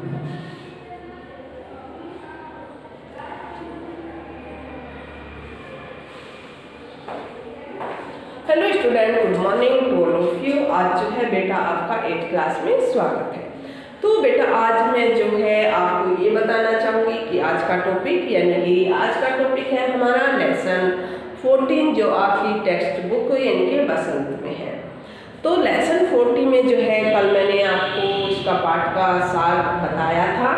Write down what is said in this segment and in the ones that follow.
Hello student good morning to all आज जो है बेटा आपका एट क्लास में स्वागत है। तो बेटा आज मैं जो है आपको ये बताना चाहूँगी कि आज का टॉपिक यानी कि आज का टॉपिक है हमारा लेसन 14 जो आपकी टेक्स्ट बुक यानी कि बसंत में है। तो लेसन 40 में जो है, कल मैंने आपको उसका पाठ का सार बताया था।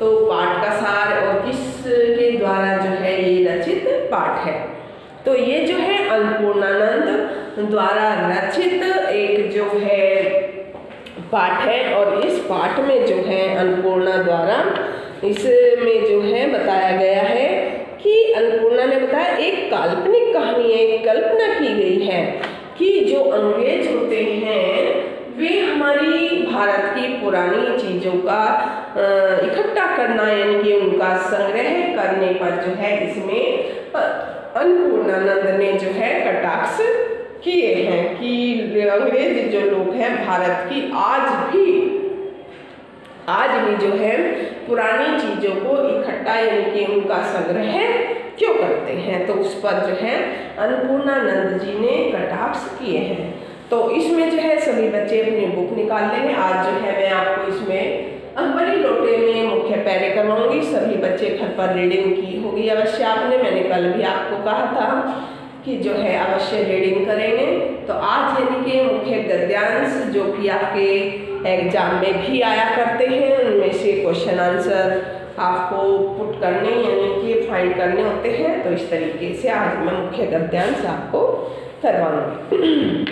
तो पाठ का सार और किस के द्वारा जो है ये रचित पाठ है? तो ये जो है अन्नपूर्णानंद द्वारा रचित एक जो है पाठ है और इस पाठ में जो है अन्नपूर्णा द्वारा इसमें जो है बताया गया है कि अन्नपूर्णा ने बताया, एक काल्पनिक कहानी, एक कल्पना की गई है। कि जो अंग्रेज़ होते हैं, वे हमारी भारत की पुरानी चीज़ों का इकट्ठा करना, यानी कि उनका संग्रह करने पर जो है इसमें अन्नपूर्णानंद ने जो है कटाक्ष किए हैं कि अंग्रेज़ जो लोग हैं, भारत की आज भी आज भी जो है पुरानी चीज़ों को इकट्ठा, यानी कि उनका संग्रह क्यों करते हैं? तो उस पर जो है, अन्नपूर्णानंद जी ने कटाक्ष किए हैं। तो इसमें जो है, सभी बच्चे अपनी बुक निकाल लेंगे। आज जो है, मैं आपको इसमें अकबरी लोटे में मुख्य पैरे करवाऊँगी। सभी बच्चे घर पर रीडिंग की होगी अवश्य आपने। मैंने कल भी आपको कहा था कि जो है, अवश्य रीडिंग करेंगे। तो आज यानी कि मुख्य गद्यांश जो कि आपके एग्ज़ाम में भी आया करते हैं, उनमें से क्वेश्चन आंसर आपको पुट करने यानी कि फाइंड करने होते हैं तो इस तरीके से आज मैं मुख्य गद्यांश आपको करवाऊँगी।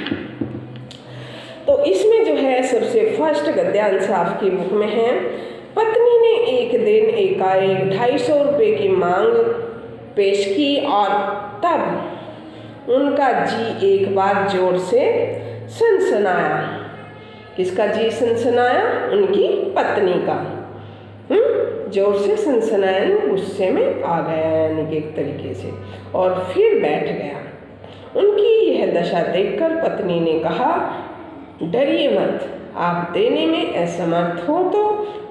तो इसमें जो है, सबसे फ़र्स्ट गद्यांश आपकी बुक में है। पत्नी ने एक दिन एकाएक ढाई सौ रुपये की मांग पेश की और तब उनका जी एक बार ज़ोर से सनसनाया। किसका जी सनसनाया? उनकी पत्नी का। हम्म? ज़ोर से सनसनाया गुस्से में आ गया यानी कि एक तरीके से और फिर बैठ गया। उनकी यह दशा देखकर पत्नी ने कहा, डरिए मत, आप देने में असमर्थ हो तो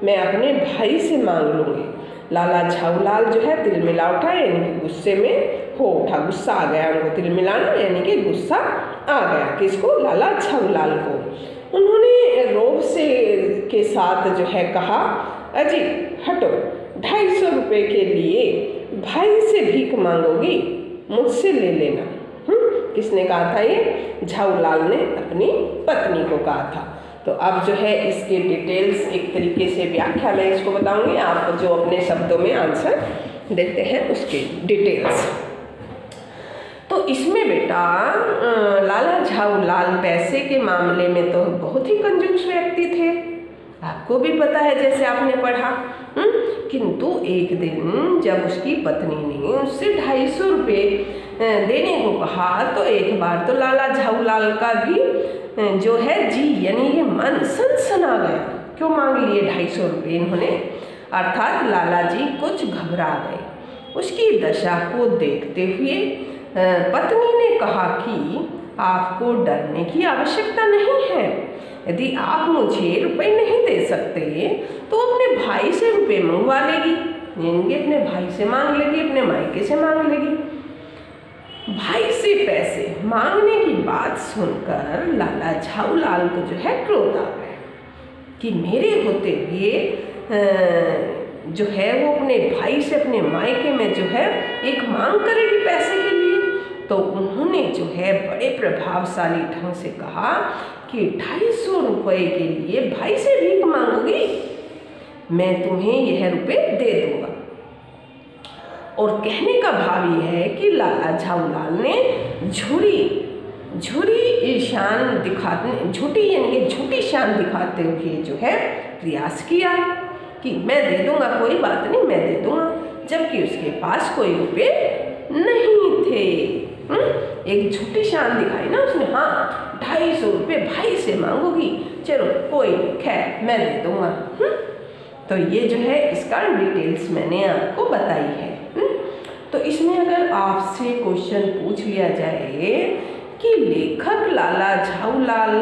मैं अपने भाई से मांग लूँगी। लाला झाऊलाल जो है तिल मिला उठा, यानी कि गुस्से में हो उठा। गुस्सा आ गया उनको तिल मिलाना, यानी कि गुस्सा आ गया किसको? लाला झाऊलाल को। उन्होंने रोब से के साथ जो है कहा, अजी हटो। ढाई सौ रुपये के लिए भाई से भीख मांगोगी, मुझसे ले लेना। हुँ? किसने कहा था ये? झाऊलाल ने अपनी पत्नी को कहा था। तो अब जो है इसके डिटेल्स एक तरीके से व्याख्या मैं इसको बताऊँगी। आप जो अपने शब्दों में आंसर देते हैं उसके डिटेल्स तो इसमें बेटा लाला झाऊलाल पैसे के मामले में तो बहुत ही कंजूस व्यक्ति थे। आपको भी पता है, जैसे आपने पढ़ा। हुँ? किंतु एक दिन जब उसकी पत्नी ने उससे ढाई सौ रुपये देने को कहा तो एक बार तो लाला झाऊलाल का भी जो है जी, यानी ये मन सनसना गया। क्यों मांग लिए ढाई सौ रुपये इन्होंने? अर्थात लाला जी कुछ घबरा गए। उसकी दशा को देखते हुए पत्नी ने कहा कि आपको डरने की आवश्यकता नहीं है। यदि आप मुझे रुपए नहीं दे सकते तो अपने भाई से रुपए मंगवा लेगी। यानी अपने भाई से मांग लेगी, अपने मायके से मांग लेगी। भाई से पैसे मांगने की बात सुनकर लाला झाऊलाल को जो है क्रोध आ गया कि मेरे होते हुए जो है वो अपने भाई से अपने मायके में जो है एक मांग करेगी पैसे के लिए। तो उन्होंने जो है बड़े प्रभावशाली ढंग से कहा कि ढाई सौ रुपये के लिए भाई से भीख मांगोगी, मैं तुम्हें यह रुपये दे दूँगा और कहने का भाव यह है कि लाला झाऊलाल ने झुरी झुरी ईशान दिखाते, झूठी यानी कि झूठी शान दिखाते हुए जो है प्रयास किया कि मैं दे दूँगा, कोई बात नहीं, मैं दे दूँगा, जबकि उसके पास कोई रुपये नहीं थे हुँ? एक झूठी शान दिखाई ना उसने हाँ ढाई सौ रुपये भाई से मांगोगी। चलो, कोई खैर, मैं दे दूँगा तो ये जो है, इसका डिटेल्स मैंने आपको बताई है तो इसमें अगर आपसे क्वेश्चन पूछ लिया जाए कि लेखक लाला झाऊलाल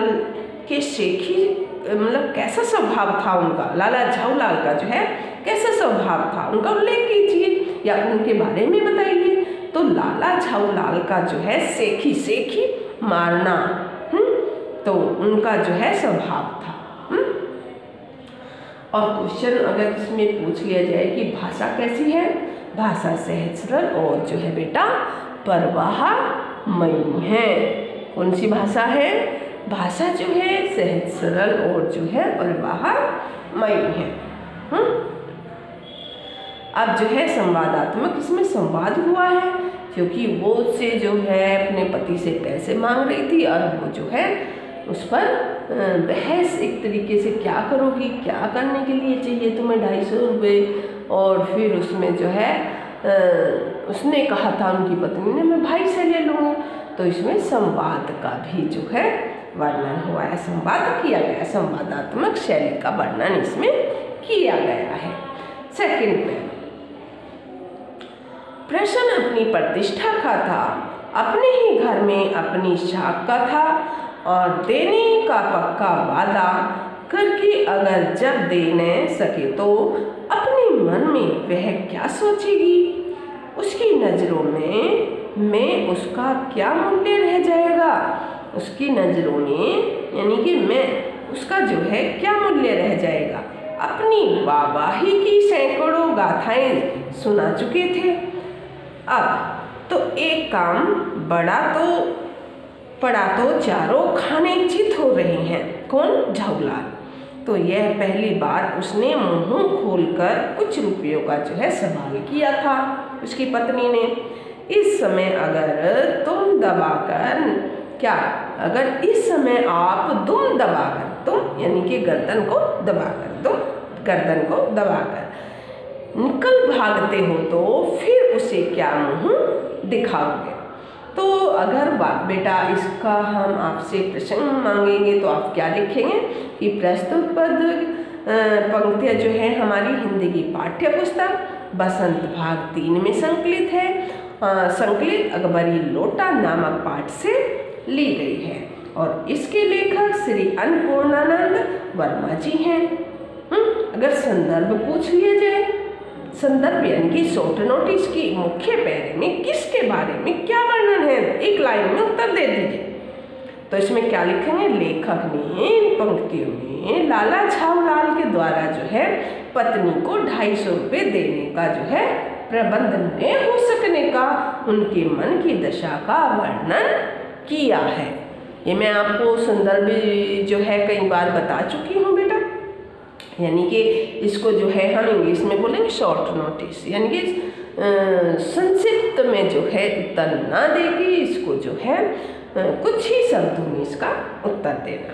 के शेखी मतलब कैसा स्वभाव था उनका? लाला झाऊलाल का जो है, कैसा स्वभाव था? उनका उल्लेख कीजिए, या उनके बारे में बताइए। तो लाला झाऊलाल का जो है सेखी सेखी मारना हुँ? तो उनका जो है स्वभाव था हुँ? और क्वेश्चन अगर इसमें पूछ लिया जाए कि भाषा कैसी है भाषा सहज, सरल और जो है बेटा परवाह मई है कौन सी भाषा है भाषा जो है सहज, सरल और जो है परवाह मई है हुँ? अब जो है संवादात्मक इसमें संवाद हुआ है क्योंकि वो उससे जो है अपने पति से पैसे मांग रही थी और वो जो है उस पर बहस एक तरीके से क्या करोगी, क्या करने के लिए चाहिए तुम्हें ढाई सौ रुपये और फिर उसमें जो है उसने कहा था उनकी पत्नी ने, मैं भाई से ले लूँगी तो इसमें संवाद का भी जो है वर्णन हुआ है। संवाद किया गया, संवादात्मक शैली का वर्णन इसमें किया गया है। सेकंड में प्रश्न अपनी प्रतिष्ठा का था, अपने ही घर में अपनी शाख का था और देने का पक्का वादा करके अगर जब दे न सके तो अपने मन में वह क्या सोचेगी? उसकी नज़रों में मैं उसका क्या मूल्य रह जाएगा? उसकी नज़रों में, यानी कि मैं उसका जो है क्या मूल्य रह जाएगा? अपनी वाहवाही की सैकड़ों गाथाएँ सुना चुके थे। अब तो एक काम, बड़ा तो पड़ा तो चारों खाने चित हो रही हैं। कौन? झाऊलाल। तो यह पहली बार उसने मुँह खोलकर कुछ रुपयों का जो है सवाल किया था उसकी पत्नी ने। इस समय अगर तुम दबाकर, क्या? अगर इस समय आप दुम दबाकर, तुम, यानी कि गर्दन को दबाकर तुम गर्दन को दबाकर निकल भागते हो तो फिर उसे क्या मुँह दिखाओगे? तो अगर बेटा, इसका हम आपसे प्रश्न मांगेंगे तो आप क्या लिखेंगे? कि प्रस्तुत पद पंक्तियाँ जो है हमारी हिंदी की पाठ्य पुस्तक बसंत भाग तीन में संकलित है संकलित अकबरी लोटा नामक पाठ से ली गई है। और इसके लेखक श्री अन्नपूर्णानंद वर्मा जी हैं। अगर संदर्भ पूछ लिया जाए संदर्भ यानी कि शॉर्ट नोटिस की मुख्य पैरे में किसके बारे में क्या वर्णन है? एक लाइन में उत्तर दे दीजिए। तो इसमें क्या लिखेंगे? लेखक ने इन पंक्तियों में लाला झाऊलाल के द्वारा जो है पत्नी को ढाई सौ रुपये देने का जो है प्रबंध न हो सकने का, उनके मन की दशा का वर्णन किया है। ये मैं आपको संदर्भ जो है कई बार बता चुकी हूँ बेटा यानी कि इसको जो है हम इंग्लिश में बोलेंगे शॉर्ट नोटिस यानी कि संक्षिप्त में जो है उत्तर ना देगी, इसको जो है कुछ ही शब्दों में इसका उत्तर देना।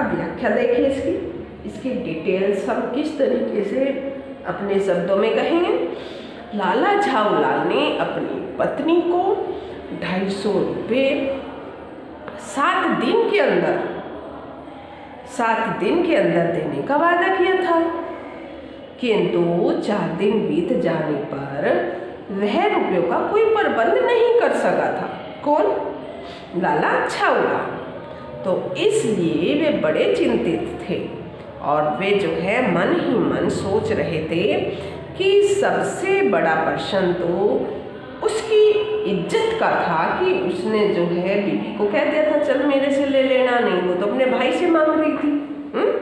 अब व्याख्या देखिए इसकी। इसकी डिटेल्स हम किस तरीके से अपने शब्दों में कहेंगे? लाला झाऊलाल ने अपनी पत्नी को ढाई सौ रुपये सात दिन के अंदर सात दिन के अंदर देने का वादा किया था। किंतु चार दिन बीत जाने पर वह रुपयों का कोई प्रबंध नहीं कर सका था। कौन? लाला अच्छा हुआ। तो इसलिए वे बड़े चिंतित थे और वे जो है मन ही मन सोच रहे थे कि सबसे बड़ा प्रश्न तो उसकी इज़्ज़त का था कि उसने जो है बीबी को कह दिया था, चल मेरे से ले लेना, नहीं वो तो अपने भाई से मांग रही थी हुँ? हम्म?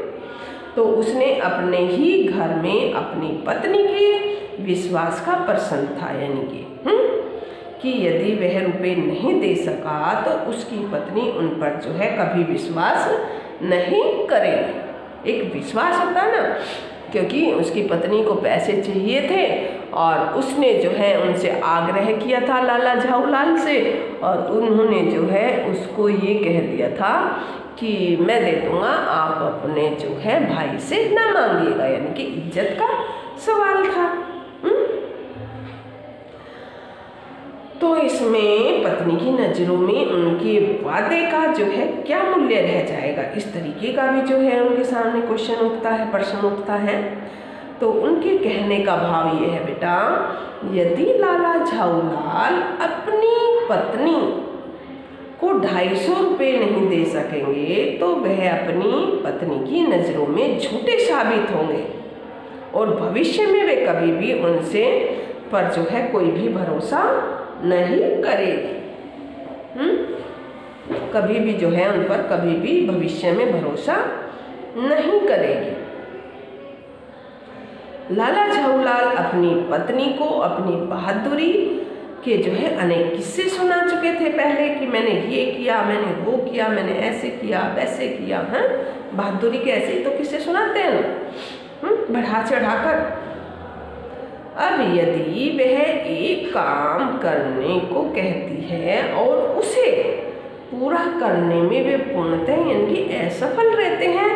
तो उसने अपने ही घर में अपनी पत्नी के विश्वास का प्रश्न था, यानी कि हम्म? कि यदि वह रुपए नहीं दे सका तो उसकी पत्नी उन पर जो है कभी विश्वास नहीं करेगी एक विश्वास होता ना, क्योंकि उसकी पत्नी को पैसे चाहिए थे और उसने जो है उनसे आग्रह किया था लाला झाऊलाल से और उन्होंने जो है उसको ये कह दिया था कि मैं दे दूँगा, आप अपने जो है भाई से ना मांगिएगा, यानी कि इज़्ज़त का सवाल था? हम्म? तो इसमें पत्नी की नज़रों में उनके वादे का जो है क्या मूल्य रह जाएगा इस तरीके का भी जो है उनके सामने क्वेश्चन उठता है, प्रश्न उठता है तो उनके कहने का भाव ये है, बेटा, यदि लाला झाऊलाल अपनी पत्नी को ढाई सौ रुपये नहीं दे सकेंगे तो वह अपनी पत्नी की नज़रों में झूठे साबित होंगे। और भविष्य में वे कभी भी उनसे पर जो है कोई भी भरोसा नहीं करेगी? कभी भी जो है उन पर कभी भी भविष्य में भरोसा नहीं करेगी। लाला झाऊलाल अपनी पत्नी को, अपनी बहादुरी के जो है अनेक किस्से सुना चुके थे पहले कि मैंने ये किया, मैंने वो किया, मैंने ऐसे किया, वैसे किया, है बहादुरी के ऐसे ही तो किस्से सुनाते हैं ना हम्म? बढ़ा चढ़ाकर अब यदि वह एक काम करने को कहती है और उसे पूरा करने में वे पूर्णतः यानी कि असफल रहते हैं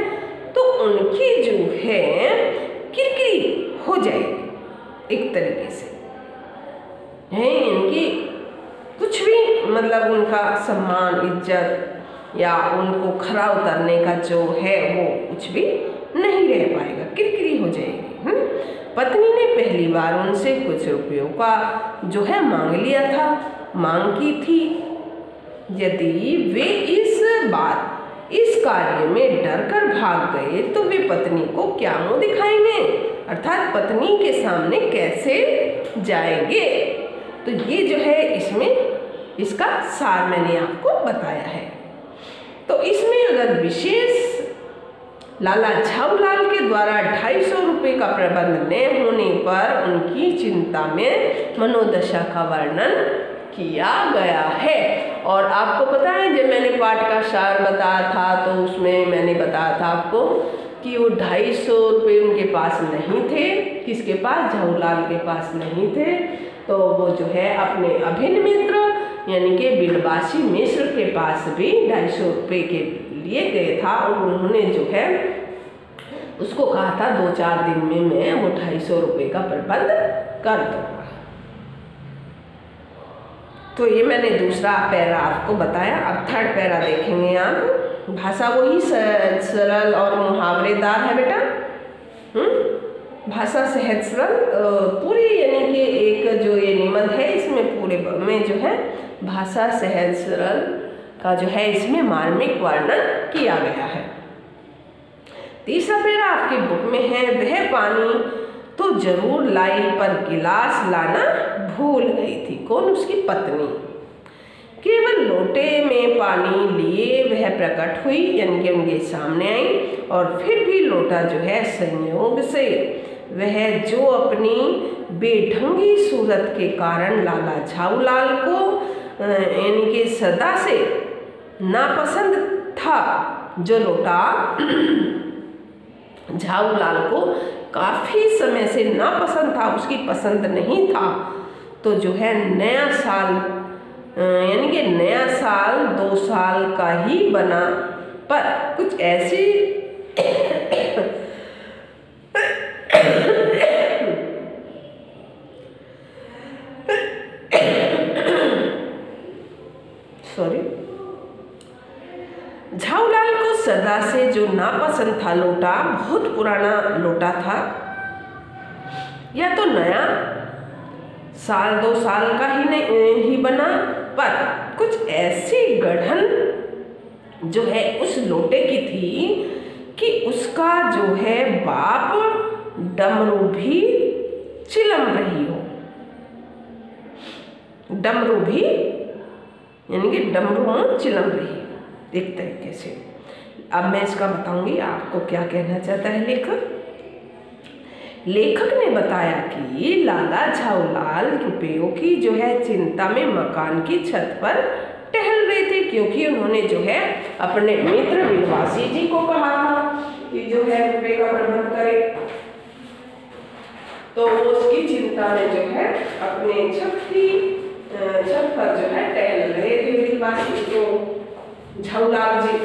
तो उनकी जो है किरकिरी हो जाएगी एक तरीके से। है इनकी? कुछ भी मतलब उनका सम्मान, इज़्ज़त या उनको खरा उतरने का जो है, वो कुछ भी नहीं रह पाएगा। किरकिरी हो जाएगी हुँ? पत्नी ने पहली बार उनसे कुछ रुपयों का जो है मांग लिया था। मांग की थी, यदि वे इस बात इस कार्य में डर कर भाग गए तो वे पत्नी को क्या मुँह दिखाएँगे? अर्थात पत्नी के सामने कैसे जाएँगे? तो ये जो है इसमें, इसका सार मैंने आपको बताया है। तो इसमें अगर विशेष लाला झाऊलाल के द्वारा ढाई सौ रुपये का प्रबंध न होने पर उनकी चिंता में मनोदशा का वर्णन किया गया है। और आपको पता है, जब मैंने पाठ का सार बताया था तो उसमें मैंने बताया था आपको कि वो ढाई सौ रुपये उनके पास नहीं थे, किसके पास? झाऊलाल के पास नहीं थे। तो वो जो है, अपने अभिन्न मित्र, यानी कि बिलबासी मिश्र के पास भी ढाई सौ रुपये के लिए गए था। और उन्होंने जो है, उसको कहा था, दो चार दिन में मैं वो ढाई सौ रुपये का प्रबंध कर दूँगा। तो ये मैंने दूसरा पैरा आपको बताया। अब थर्ड पैरा देखेंगे आप। भाषा वही सरल और मुहावरेदार है बेटा। हम्म? भाषा सहज सरल पूरी यानी कि एक जो ये निबंध है, इसमें पूरे में जो है, भाषा सहज सरल का जो है, इसमें मार्मिक वर्णन किया गया है। तीसरा पैरा आपके बुक में है, वह पानी तो ज़रूर लाई पर गिलास लाना भूल गई थी। कौन उसकी पत्नी? केवल लोटे में पानी लिए वह प्रकट हुई, यानी कि उनके सामने आई, और फिर भी लोटा जो है संयोग से वह जो अपनी बेढंगी सूरत के कारण लाला झाऊलाल को यानी कि सदा से नापसंद था, जो लोटा झाऊलाल को काफ़ी समय से नापसंद था उसकी पसंद नहीं था तो जो है नया साल यानी कि नया साल दो साल का ही बना पर कुछ ऐसी सॉरी झाऊलाल को सदा से जो नापसंद था लोटा, बहुत पुराना लोटा था। या तो नया, साल दो साल का ही नहीं, ही बना, पर कुछ ऐसी गढ़न जो है उस लोटे की थी कि उसका जो है बाप डमरू भी चिलम रही हो। डमरू भी, यानी कि डमरू चिलम रही, एक तरीके से। अब मैं इसका बताऊँगी आपको क्या कहना चाहता है लेखक। लेखक ने बताया कि लाला झाऊलाल रुपयों की जो है चिंता में मकान की छत पर टहल रहे थे, क्योंकि उन्होंने जो है अपने मित्र विलवासी जी को कहा था कि जो है रुपये का प्रबंध करे। तो उसकी चिंता में जो है अपने छत की छत पर जो है टहल रहे थे विलवासी को। झूलाल जी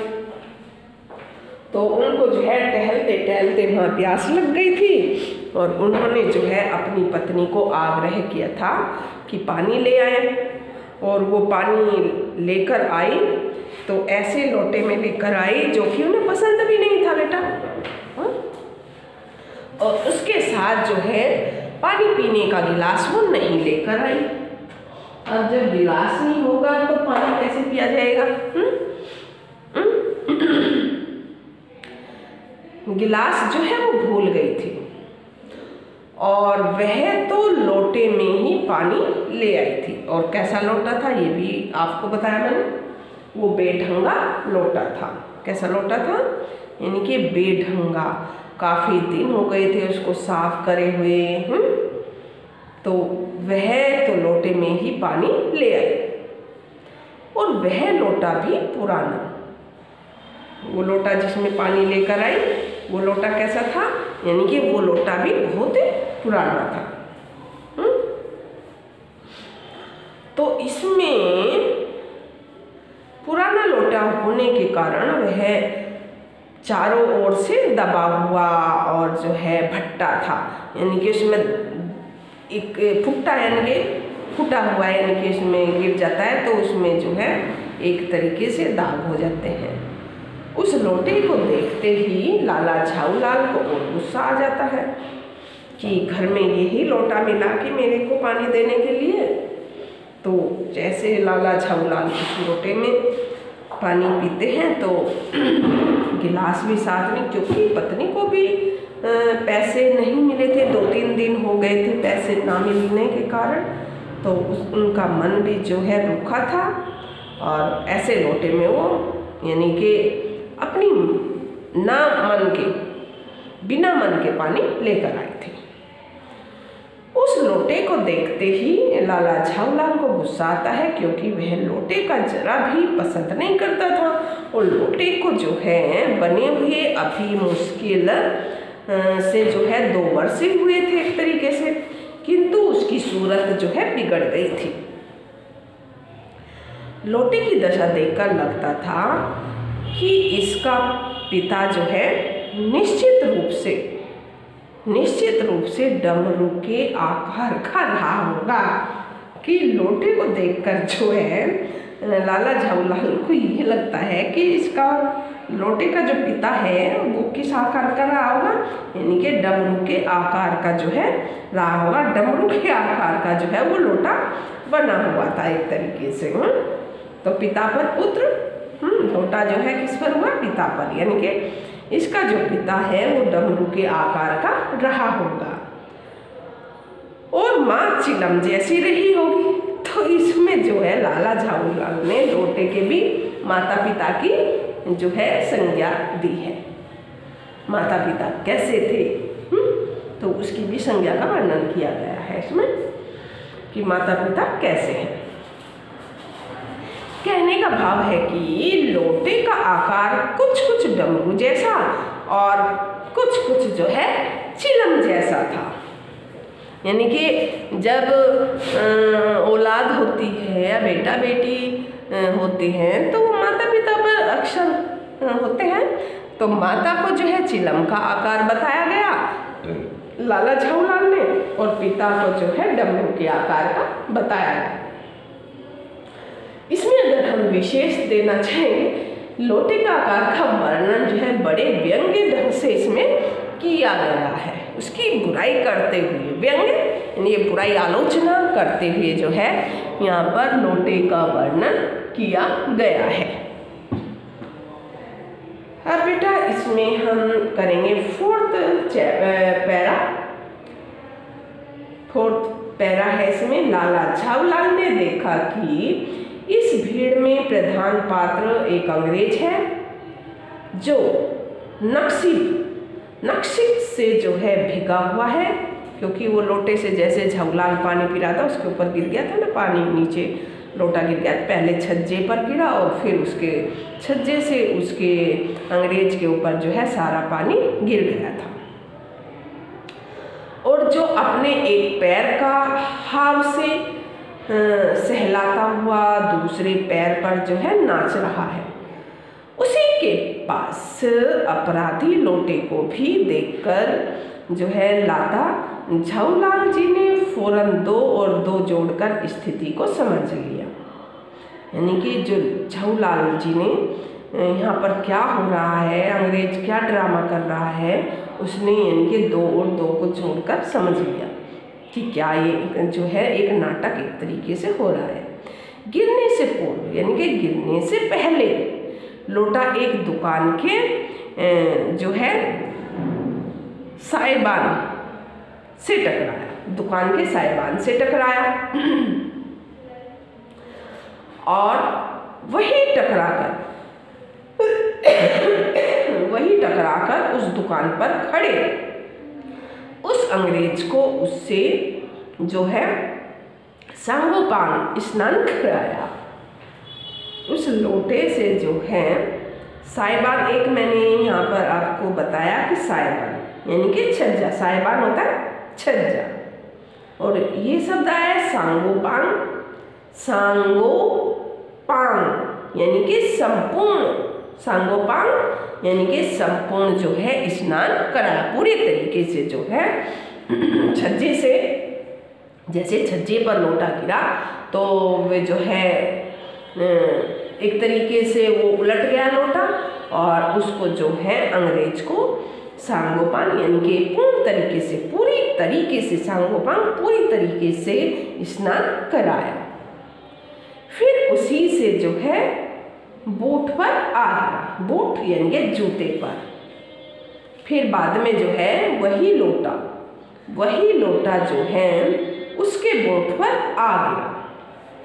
तो उनको जो है टहलते टहलते वहाँ प्यास लग गई थी और उन्होंने जो है अपनी पत्नी को आग्रह किया था कि पानी ले आए और वो पानी लेकर आई तो ऐसे लोटे में लेकर आई जो कि उन्हें पसंद भी नहीं था बेटा हाँ? और उसके साथ जो है पानी पीने का गिलास वो नहीं लेकर आई अब जब गिलास नहीं होगा तो पानी कैसे पिया जाएगा हुँ? हुँ? गिलास जो है वो भूल गई थी। और वह तो लोटे में ही पानी ले आई थी। और कैसा लोटा था ये भी आपको बताया मैंने। वो बेढंगा लोटा था। कैसा लोटा था? यानी कि बेढंगा। काफ़ी दिन हो गए थे उसको साफ़ करे हुए हुँ? तो वह तो लोटे में ही पानी ले आई। और वह लोटा भी पुराना। वो लोटा जिसमें पानी लेकर आई वो लोटा कैसा था? यानी कि वो लोटा भी बहुत पुराना था। हुँ? तो इसमें पुराना लोटा होने के कारण वह चारों ओर से दबा हुआ और जो है भट्टा था। यानी कि उसमें एक फुट्टा यानी कि फूटा हुआ, यानी कि उसमें गिर जाता है तो उसमें जो है एक तरीके से दाग हो जाते हैं। उस लोटे को देखते ही लाला झाऊलाल को और गुस्सा आ जाता है कि घर में यही लोटा मिला कि मेरे को पानी देने के लिए। तो जैसे लाला झाऊलाल उस लोटे में पानी पीते हैं तो गिलास भी साथ में, क्योंकि पत्नी को भी पैसे नहीं मिले थे दो तीन दिन हो गए थे पैसे ना मिलने के कारण। तो उस, उनका मन भी जो है रूखा था और ऐसे लोटे में वो, यानी कि अपनी ना मन के, बिना मन के पानी लेकर आए थे। उस लोटे को देखते ही लाला झाऊलाल को गुस्सा आता है क्योंकि वह लोटे का जरा भी पसंद नहीं करता था और लोटे को जो है, बने हुए अभी मुश्किल से जो है दो वर्ष हुए थे एक तरीके से, किंतु उसकी सूरत जो है बिगड़ गई थी। लोटे की दशा देखकर लगता था कि इसका पिता जो है, निश्चित रूप से, निश्चित रूप से डमरू के आकार का रहा होगा। कि लोटे को देखकर जो है, लाला झाऊलाल को ये लगता है कि इसका लोटे का जो पिता है, वो किस आकार का रहा होगा? यानी कि डमरू के आकार का जो है, रहा होगा। डमरू के आकार का जो है, वो लोटा बना हुआ था एक तरीके से। हुँ? तो पिता पर पुत्र लोटा जो है किस पर हुआ? पिता पर। यानी कि इसका जो पिता है, वो डमरू के आकार का रहा होगा। और माँ चिलम जैसी रही होगी। तो इसमें जो है लाला झाऊलाल ने लोटे के भी माता पिता की जो है संज्ञा दी है। माता पिता कैसे थे? हुँ? तो उसकी भी संज्ञा का वर्णन किया गया है इसमें कि माता पिता कैसे हैं। कहने का भाव है कि लोटे का आकार कुछ कुछ डमरू जैसा और कुछ कुछ जो है चिलम जैसा था। यानी कि जब औलाद होती है या बेटा बेटी होते हैं तो वो माता पिता पर अक्षर होते हैं। तो माता को जो है चिलम का आकार बताया गया। लाला झाऊलाल ने और पिता को जो है डमरू के आकार का बताया गया। विशेष देना चाहेंगे। लोटे का आकार का वर्णन जो है बड़े व्यंग्य ढंग से इसमें किया गया है। उसकी बुराई करते हुए व्यंग्य ये बुराई आलोचना करते हुए जो है, यहाँ पर लोटे का वर्णन किया गया है। अब बेटा इसमें हम करेंगे फोर्थ पैरा। फोर्थ पैरा है इसमें, लाला झावलाल ने देखा कि इस भीड़ में प्रधान पात्र एक अंग्रेज़ है, जो नक्सी नक्सिक से जो है भिगा हुआ है, क्योंकि वो लोटे से जैसे झवलाल पानी पी रहा था, उसके ऊपर गिर गया था ना पानी, नीचे लोटा गिर गया पहले छज्जे पर गिरा और फिर उसके छज्जे से उसके अंग्रेज़ के ऊपर जो है सारा पानी गिर गया था। और जो अपने एक पैर का हाव से सहलाता हुआ, दूसरे पैर पर जो है नाच रहा है। उसी के पास अपराधी लोटे को भी देखकर जो है लाता, झाऊलाल जी ने फ़ौरन दो और दो जोड़कर स्थिति को समझ लिया। यानी कि जो झाऊलाल जी ने यहाँ पर क्या हो रहा है, अंग्रेज़ क्या ड्रामा कर रहा है, उसने यानी कि दो और दो को जोड़कर समझ लिया। कि क्या ये जो है, एक नाटक एक तरीके से हो रहा है। गिरने से पूर्व, यानी कि गिरने से पहले, लोटा एक दुकान के जो है साइबान से टकराया। दुकान के साइबान से टकराया। और वही टकराकर वही टकराकर उस दुकान पर खड़े। उस अंग्रेज़ को उससे जो है सांगोपांग स्नान कराया। उस लोटे से जो है साइबान एक मैंने यहाँ पर आपको बताया कि साइबान यानी कि छज्जा साइबान होता है छज्जा। और ये शब्द आया सांगोपांग सांगो पांग यानी कि संपूर्ण। सांगोपांग, यानी कि संपूर्ण जो है, स्नान कराया पूरे तरीके से जो है, छज्जे से, जैसे छज्जे पर लोटा गिरा तो वे जो है एक तरीके से वो उलट गया लोटा और उसको जो है, अंग्रेज़ को सांगोपान यानी कि पूर्ण तरीके से, पूरी तरीके से सांगोपान पूरी तरीके से स्नान कराया। फिर उसी से जो है बूट पर आ गया बूट यानी कि जूते पर। फिर बाद में जो है, वही लोटा। वही लोटा जो है, उसके बूट पर आ गया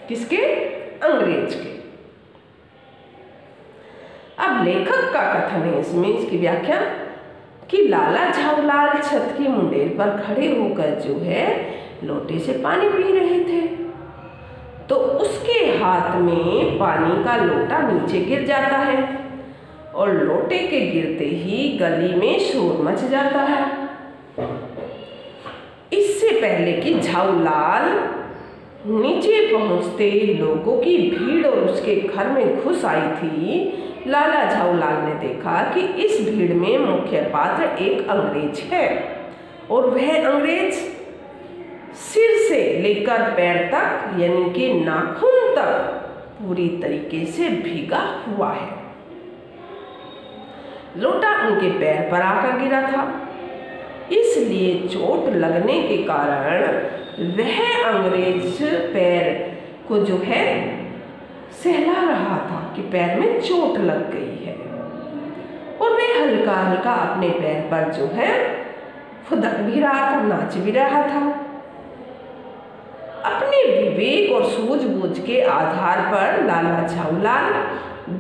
किसके? अंग्रेज़ के। अब लेखक का कथन है इसमें, इसकी व्याख्या, कि लाला झावलाल छत के मुंडेर पर खड़े होकर जो है, लोटे से पानी पी रहे थे। तो उसके हाथ में पानी का लोटा नीचे गिर जाता है और लोटे के गिरते ही गली में शोर मच जाता है। इससे पहले कि झाऊलाल नीचे पहुँचते लोगों की भीड़ और उसके घर में घुस आई थी, लाला झाऊलाल ने देखा कि इस भीड़ में मुख्य पात्र एक अंग्रेज़ है और वह अंग्रेज़ सिर से लेकर पैर तक, यानी कि नाखून तक, पूरी तरीके से भीगा हुआ है। लोटा उनके पैर पर आकर गिरा था। इसलिए चोट लगने के कारण वह अंग्रेज़ पैर को जो है, सहला रहा था कि पैर में चोट लग गई है। और वह हल्का हल्का अपने पैर पर जो है, फुदक भी रहा था, नाच भी रहा था। अपने विवेक और सूझबूझ के आधार पर लाला झाऊलाल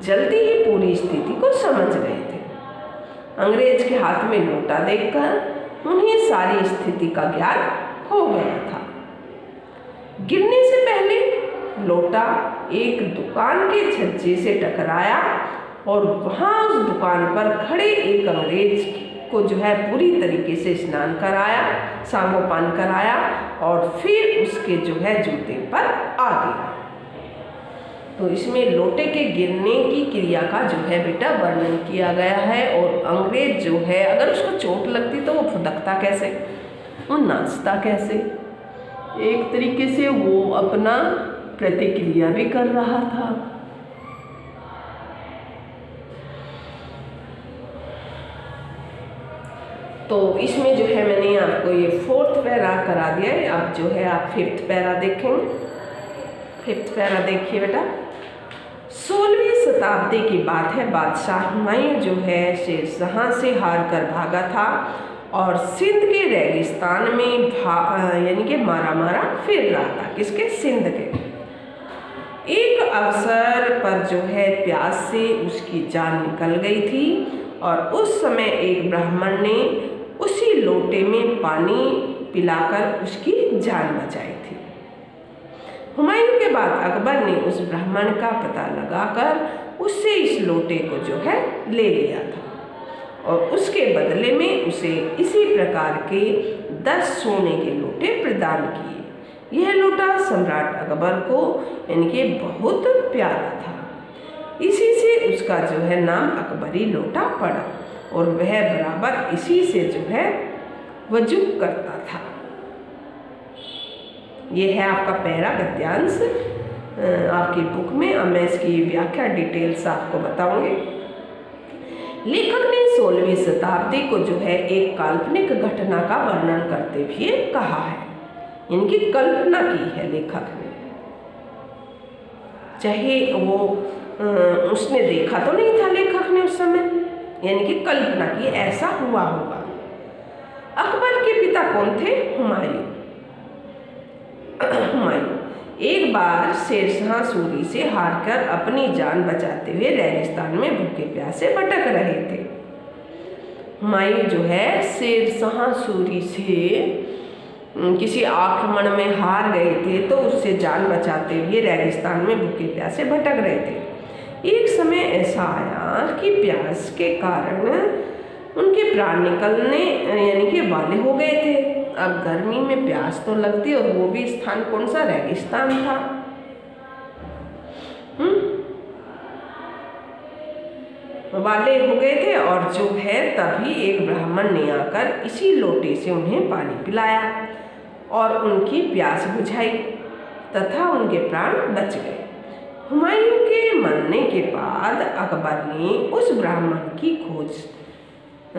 जल्दी ही पूरी स्थिति को समझ गए थे। अंग्रेज़ के हाथ में लोटा देखकर उन्हें सारी स्थिति का ज्ञान हो गया था। गिरने से पहले लोटा एक दुकान के छज्जे से टकराया और वहाँ उस दुकान पर खड़े एक अंग्रेज़ को जो है पूरी तरीके से स्नान कराया सामोपान कराया और फिर उसके जो है जूते पर आ गया तो इसमें लोटे के गिरने की क्रिया का जो है बेटा वर्णन किया गया है और अंग्रेज़ जो है, अगर उसको चोट लगती तो वो फुदकता कैसे? वो नाचता कैसे? एक तरीके से वो अपना प्रतिक्रिया भी कर रहा था। तो इसमें जो है मैंने आपको ये फोर्थ पैरा करा दिया है। अब जो है आप फिफ्थ पैरा देखेंगे फिफ्थ पैरा देखिए बेटा। सोलहवीं शताब्दी की बात है। बादशाह हुमायूं जो है शेरशाह से हार कर भागा था और सिंध के रेगिस्तान में यानी कि मारा मारा फिर रहा था। किसके? सिंध के। एक अवसर पर जो है प्यास से उसकी जान निकल गई थी और उस समय एक ब्राह्मण ने लोटे में पानी पिलाकर उसकी जान बचाई थी। हुमायूं के बाद अकबर ने उस ब्राह्मण का पता लगाकर उससे इस लोटे को जो है ले लिया था और उसके बदले में उसे इसी प्रकार के दस सोने के लोटे प्रदान किए। यह लोटा सम्राट अकबर को यानी कि बहुत प्यारा था। इसी से उसका जो है नाम अकबरी लोटा पड़ा और वह बराबर इसी से जो है वजूब करता था। ये है आपका पहला गद्यांश आपकी बुक में। अब मैं इसकी व्याख्या डिटेल्स आपको बताऊँगी। लेखक ने सोलहवीं शताब्दी को जो है एक काल्पनिक घटना का वर्णन करते हुए कहा है। यानी कि कल्पना की है लेखक ने। चाहे वो उसने देखा तो नहीं था लेखक ने उस समय। यानी कि कल्पना की, ऐसा हुआ होगा। अकबर के पिता कौन थे? हुमायूं। हुमायूं, एक बार शेरशाह सूरी से हारकर अपनी जान बचाते हुए रेगिस्तान में भूखे प्यासे भटक रहे थे। हुमायूं जो है, शेरशाह सूरी से किसी आक्रमण में हार गए थे तो उससे जान बचाते हुए रेगिस्तान में भूखे प्यासे भटक रहे थे। एक समय ऐसा आया कि प्यास के कारण उनके प्राण निकलने, यानी कि वाले हो गए थे। अब गर्मी में प्यास तो लगती और वो भी स्थान कौन सा? रेगिस्तान था। हम्म? वाले हो गए थे और जो है तभी एक ब्राह्मण ने आकर इसी लोटे से उन्हें पानी पिलाया और उनकी प्यास बुझाई तथा उनके प्राण बच गए। हुमायूं के मरने के बाद अकबर ने उस ब्राह्मण की खोज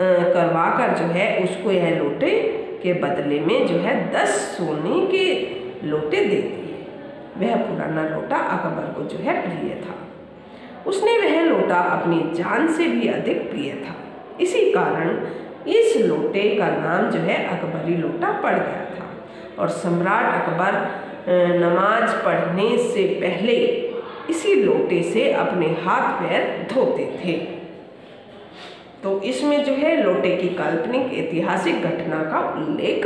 करवा कर जो है उसको यह लोटे के बदले में जो है दस सोने के लोटे दे दिए वह पुराना लोटा अकबर को जो है प्रिय था। उसने वह लोटा अपनी जान से भी अधिक प्रिय था। इसी कारण इस लोटे का नाम जो है अकबरी लोटा पड़ गया था और सम्राट अकबर नमाज़ पढ़ने से पहले इसी लोटे से अपने हाथ पैर धोते थे। तो इसमें जो है लोटे की काल्पनिक ऐतिहासिक घटना का उल्लेख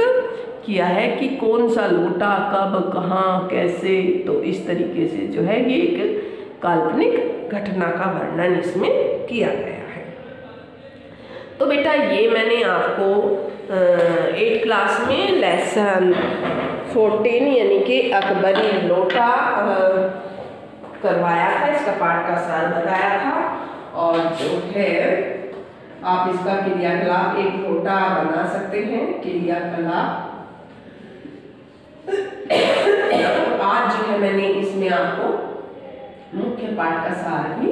किया है कि कौन सा लोटा, कब, कहाँ, कैसे तो इस तरीके से जो है ये एक काल्पनिक घटना का वर्णन इसमें किया गया है। तो बेटा ये मैंने आपको एट क्लास में लेसन फोर्टीन यानी कि अकबरी लोटा करवाया था, इसका पाठ का सार बताया था और जो है आप इसका क्रियाकलाप एक लोटा बना सकते हैं, क्रियाकलाप। आज जो है मैंने इसमें आपको मुख्य पाठ का सार भी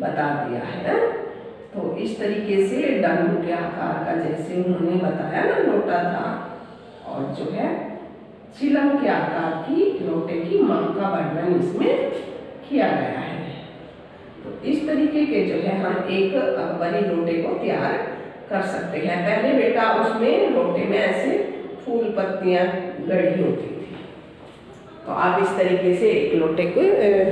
बता दिया है तो इस तरीके से डमरू के आकार का जैसे उन्होंने बताया ना, लोटा था, और जो है चिलम के आकार की, लोटे की मांग का वर्णन इसमें किया गया तो इस तरीके के जो है हम एक अकबरी लोटे को तैयार कर सकते हैं। पहले बेटा उसमें लोटे में ऐसे फूल पत्तियाँ गढ़ी होती थी। तो आप इस तरीके से एक लोटे को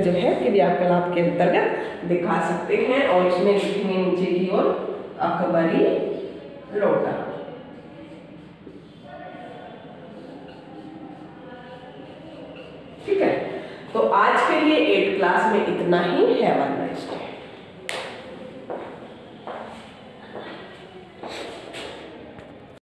जो है क्रियाकलाप के अंतर्गत दिखा सकते हैं और इसमें लिखेंगे नीचे की ओर अकबरी लोटा। ठीक है? तो आज के लिए एट क्लास में इतना ही। है वन